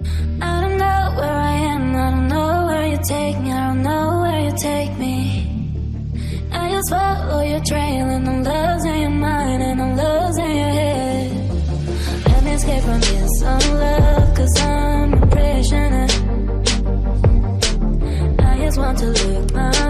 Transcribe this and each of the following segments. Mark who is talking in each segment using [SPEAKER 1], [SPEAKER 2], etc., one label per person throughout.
[SPEAKER 1] I don't know where I am, I don't know where you take me, I don't know where you take me. I just follow your trail and I'm losing your mind and I'm losing your head. Let me escape from this unlove, cause I'm a prisoner. I just want to look my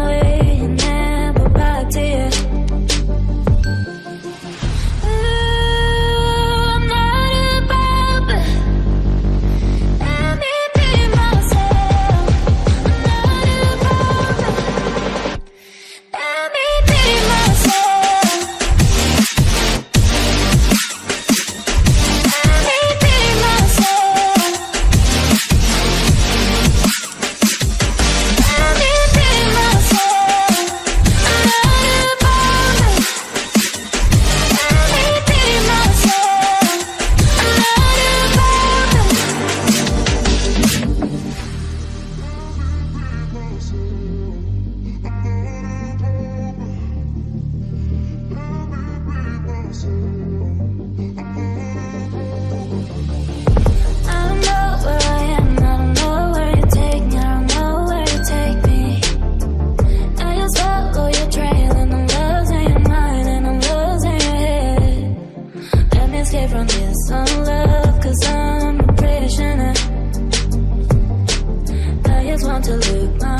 [SPEAKER 1] escape from this I'm prisoner. I just want to look